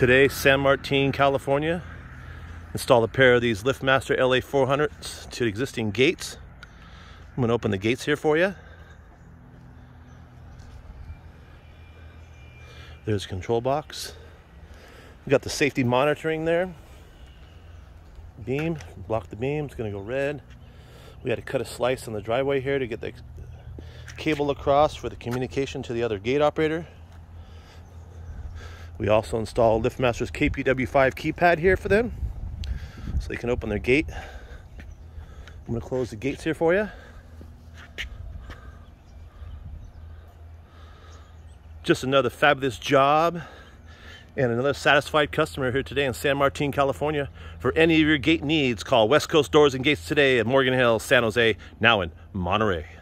Today, San Martin, California. Install a pair of these LiftMaster LA400s to existing gates. I'm gonna open the gates here for you. There's control box. We got the safety monitoring there. Beam, block the beam, it's gonna go red. We had to cut a slice on the driveway here to get the cable across for the communication to the other gate operator. We also installed LiftMaster's KPW5 keypad here for them so they can open their gate. I'm to close the gates here for you. Just another fabulous job and another satisfied customer here today in San Martin, California. For any of your gate needs, call West Coast Doors and Gates today at Morgan Hill, San Jose, now in Monterey.